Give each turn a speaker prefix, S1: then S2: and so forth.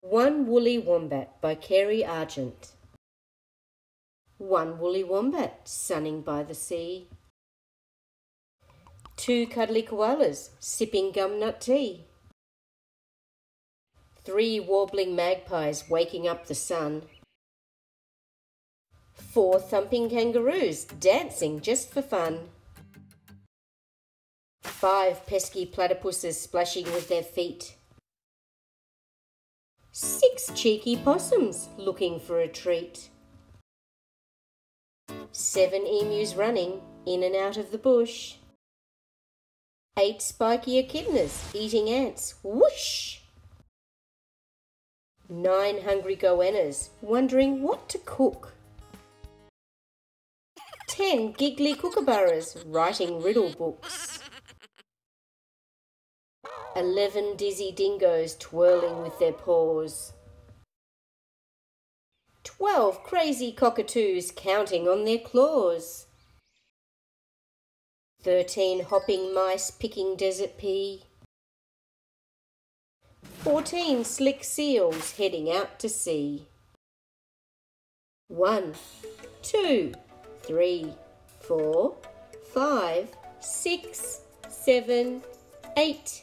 S1: One Woolly Wombat by Kerry Argent. One woolly wombat sunning by the sea. Two cuddly koalas sipping gumnut tea. Three warbling magpies waking up the sun. Four thumping kangaroos dancing just for fun. Five pesky platypuses splashing with their feet. Six cheeky possums looking for a treat. Seven emus running in and out of the bush. Eight spiky echidnas eating ants. Whoosh! Nine hungry goannas wondering what to cook. Ten giggly kookaburras writing riddle books. Eleven dizzy dingoes twirling with their paws. Twelve crazy cockatoos counting on their claws. Thirteen hopping mice picking desert pea. Fourteen slick seals heading out to sea. One, two, three, four, five, six, seven, eight,